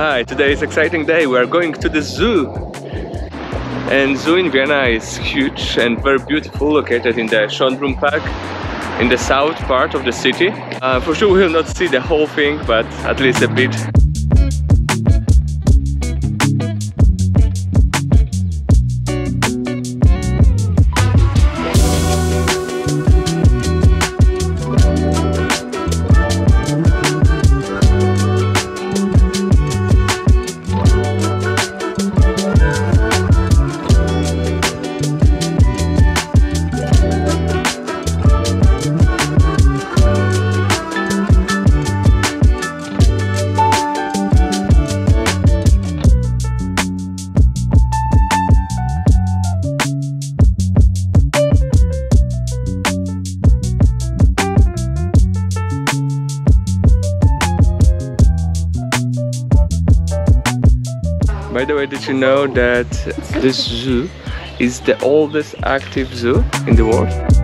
Hi, today is exciting day. We are going to the zoo. And zoo in Vienna is huge and very beautiful, located in the Schönbrunn Park in the south part of the city. Uh, for sure we will not see the whole thing, but at least a bit. By the way, did you know that this zoo is the oldest active zoo in the world?